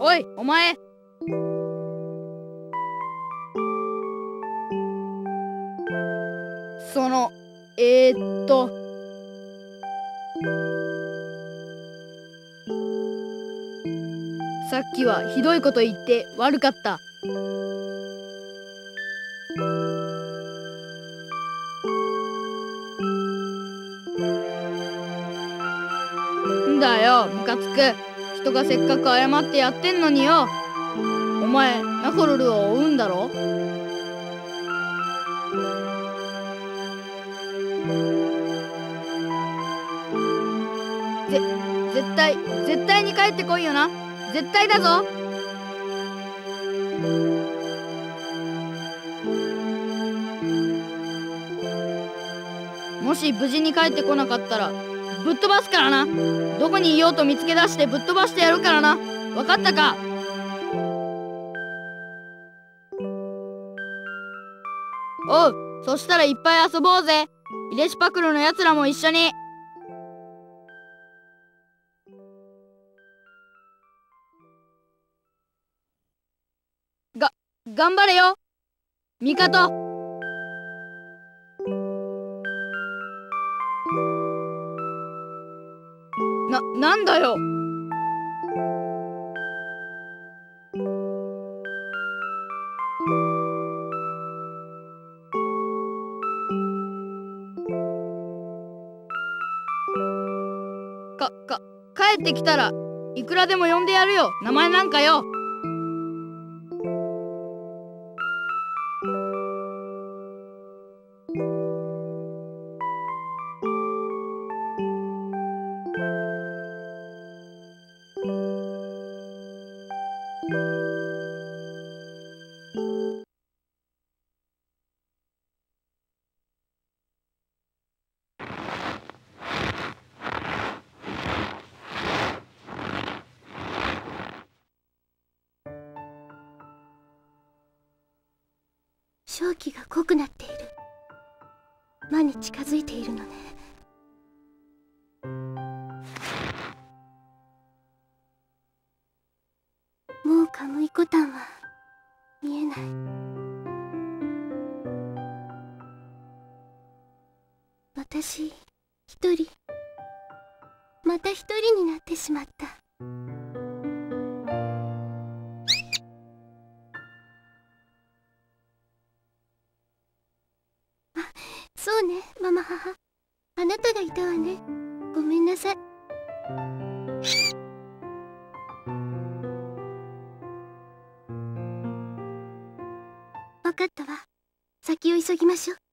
おいお前。そのえー、っと。さっきはひどいこと言って悪かった。だよムカつく。人がせっかく謝ってやってんのによ。お前ナホルルを追うんだろ？ぜ絶対絶対に帰ってこいよな。絶対だぞ。もし無事に帰ってこなかったらぶっ飛ばすからな。どこにいようと見つけ出してぶっ飛ばしてやるからな。分かったか？おうそしたらいっぱい遊ぼうぜ。イレシパクルのやつらも一緒に。が頑張れよ。味方な、なんだよ。か、か、帰ってきたらいくらでも呼んでやるよ。名前なんかよ。近づいているのね。分かったわ。先を急ぎましょう。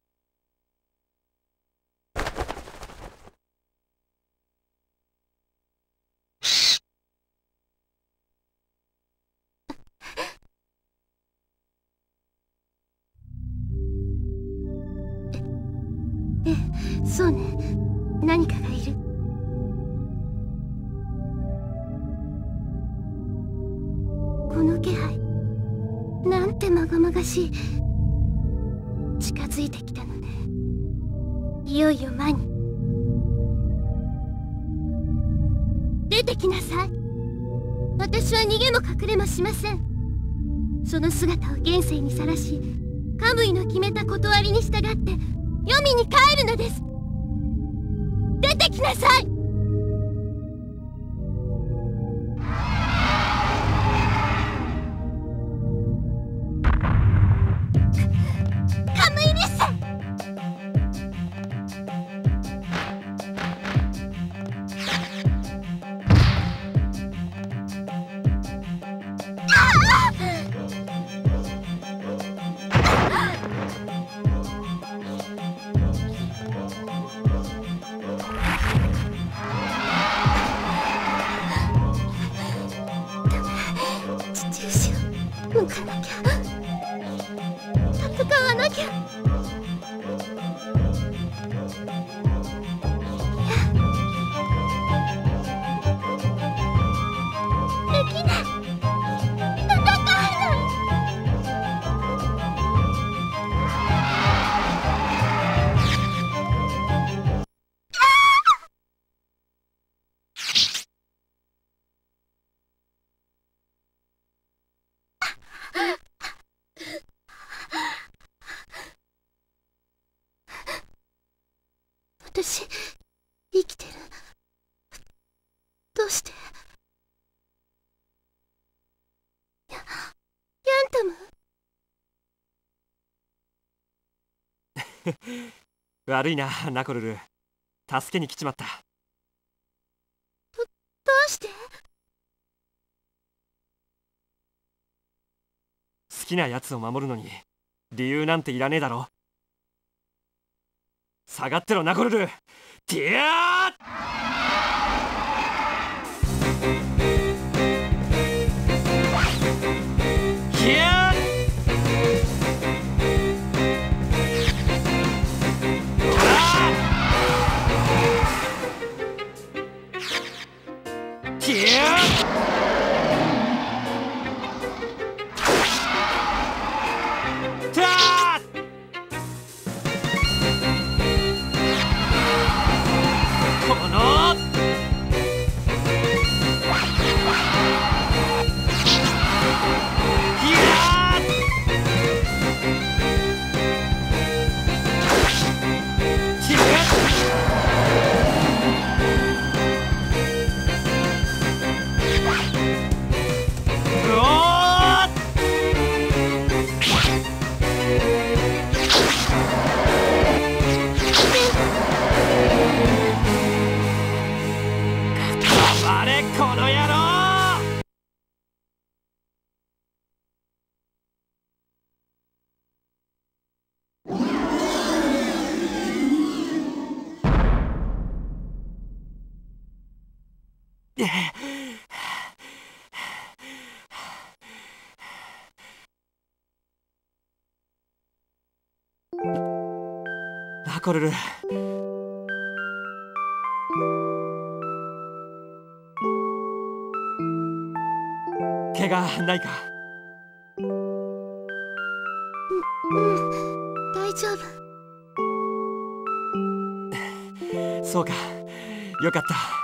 出てきなさい。私は逃げも隠れもしません。その姿を現世にさらしカムイの決めた断りに従って黄泉に帰るのです。出てきなさい。私生きてる。どうして？やヤンタム？悪いなナコルル。助けに来ちまった。どどうして？好きなやつを守るのに理由なんていらねえだろ下がってろナコルル。ティアーナコルル。怪我ないか？うん大丈夫。そうか。よかった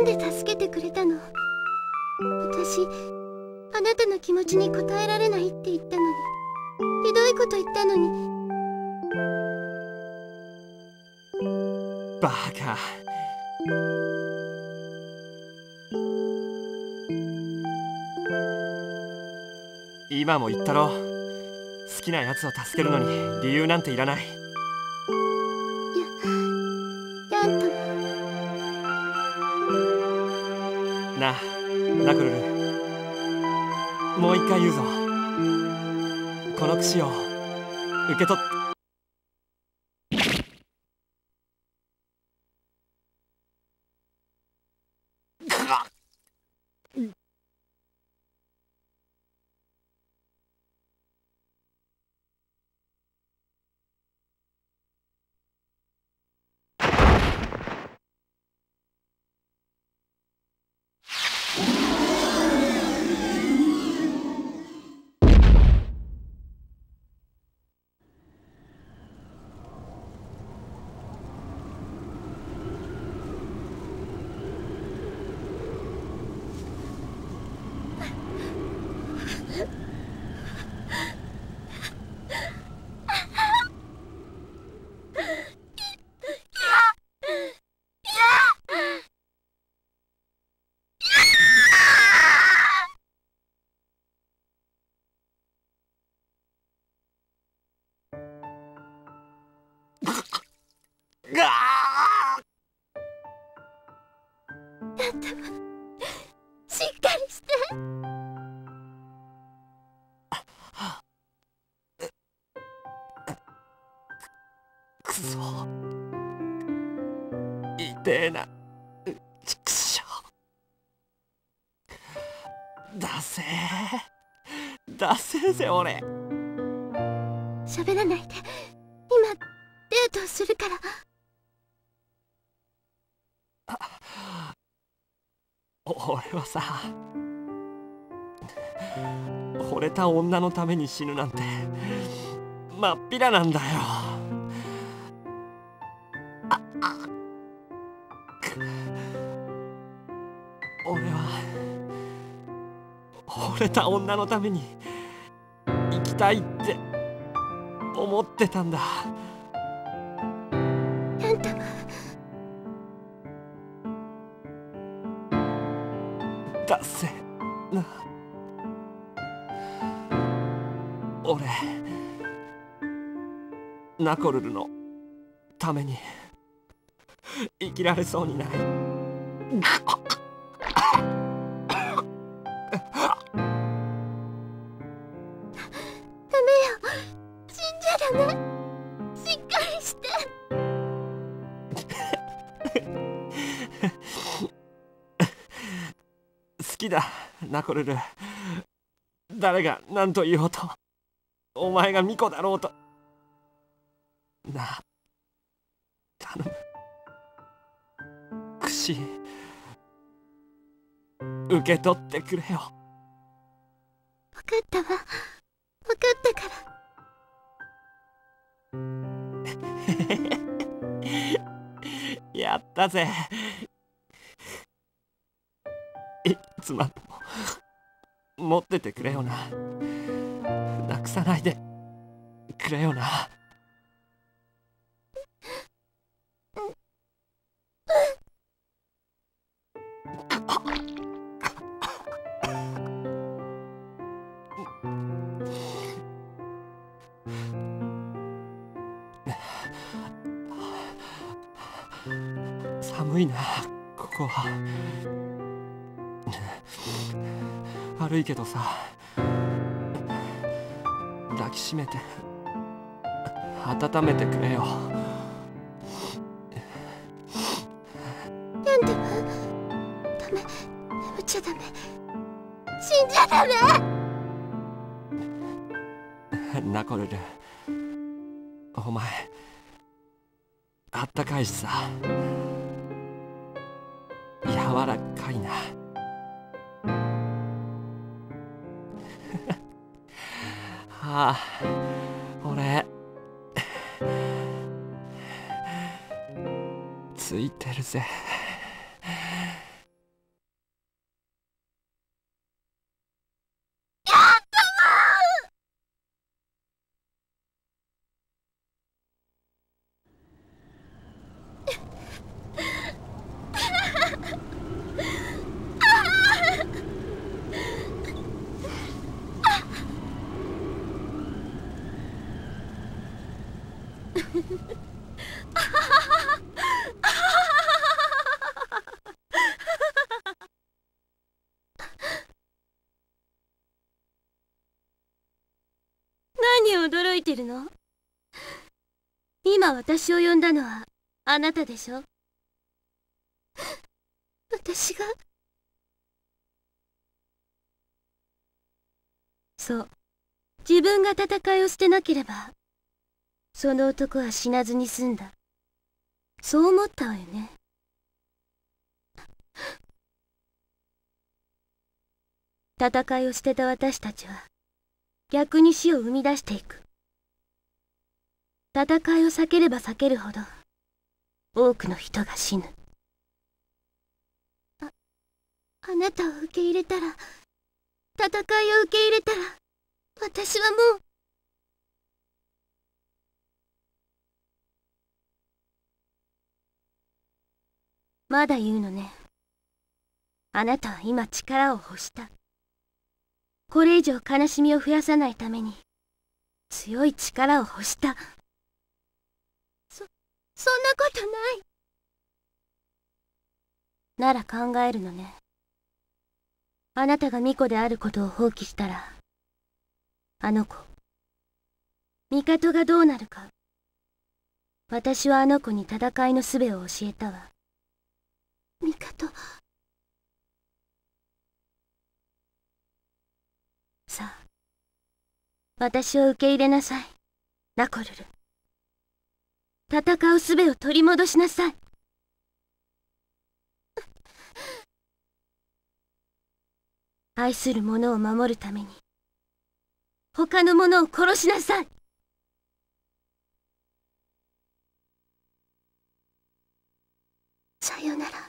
んで助けてくれたの？私あなたの気持ちに応えられないって言ったのに。ひどいこと言ったのに。バカ。今も言ったろ。好きなやつを助けるのに理由なんていらない。ラクルル。もう一回言うぞ。この櫛を受け取ってくそ痛えな。ちくしょうだせ。えだせえぜ俺。喋らないで。今デートするから。俺はさ惚れた女のために死ぬなんてまっぴらなんだよれた女のためにたいって思ってたんだ。あんた。はだせな。俺ナコルルのために生きられそうにない好きだナコルル。誰が何と言おうと。お前が巫女だろうと。なあ頼む。串受け取ってくれよ。分かったわ。分かったから。やったぜ。いつまでも。持っててくれよな。なくさないで。くれよな寒いな。ここは悪いけどさ。抱きしめて。温めてくれよ。なんでダメ。眠っちゃダメ。死んじゃダメ。ナコルルお前あったかいしさ柔らかいな。は あ俺ついてるぜ何驚いてるの？今私を呼んだのはあなたでしょ？私が？そう。自分が戦いを捨てなければその男は死なずに済んだ。そう思ったわよね。戦いを捨てた私たちは逆に死を生み出していく。戦いを避ければ避けるほど多くの人が死ぬ。ああなたを受け入れたら戦いを受け入れたら私はもうまだ言うのね。あなたは今力を欲した。これ以上悲しみを増やさないために強い力を欲した。そそんなことない。なら考えるのね。あなたが巫女であることを放棄したらあの子帝がどうなるか。私はあの子に戦いの術を教えたわ。帝さあ私を受け入れなさい。ナコルル戦う術を取り戻しなさい。愛する者を守るために他の者を殺しなさい。さよなら。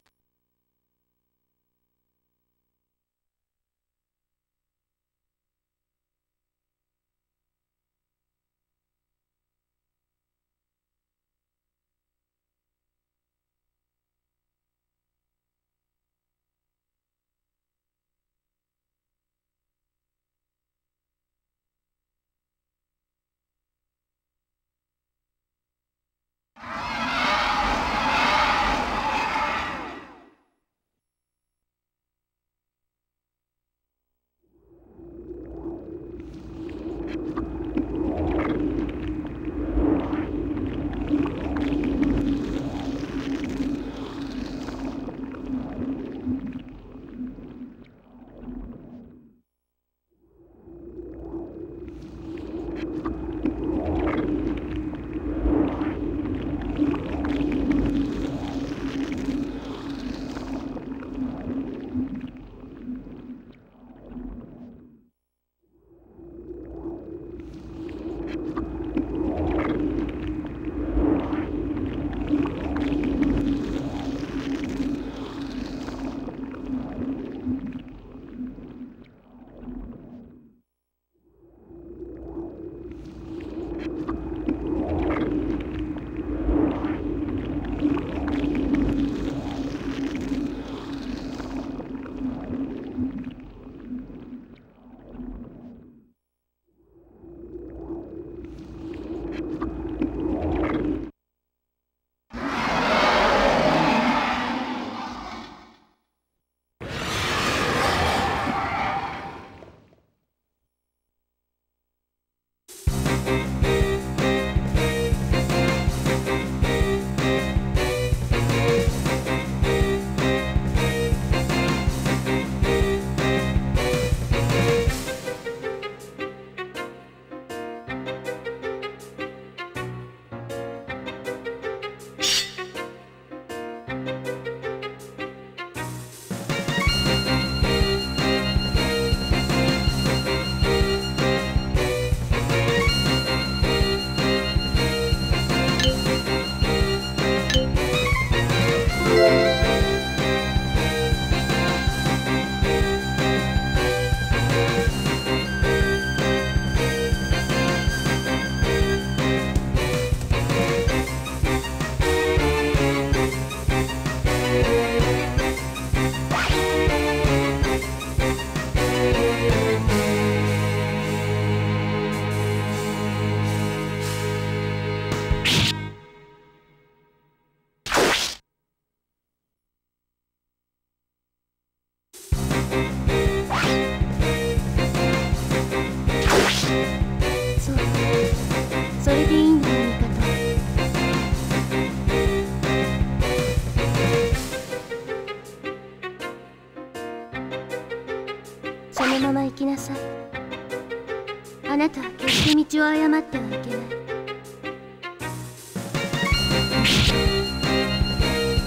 ってはいけない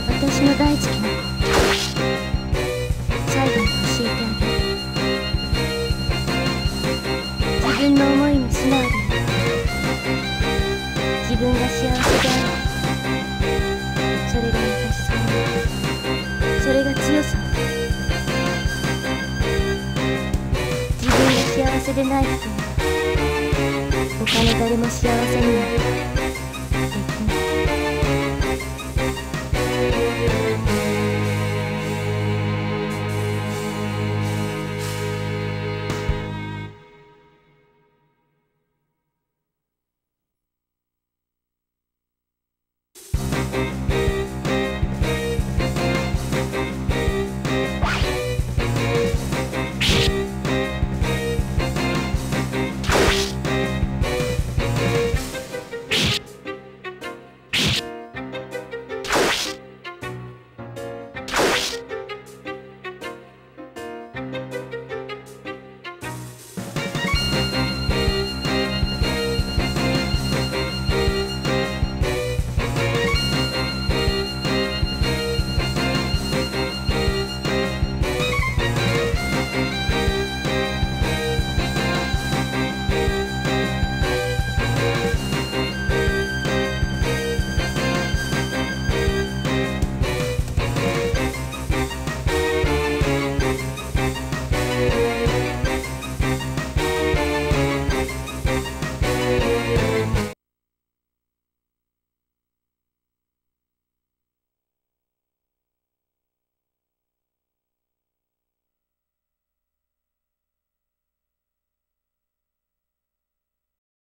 私の大好きな子。最後に教えてあげる。自分の思い。に素直でい。る自分が幸せであるそれが優しさそれが強さ自分が幸せでない。人誰も幸せに。なる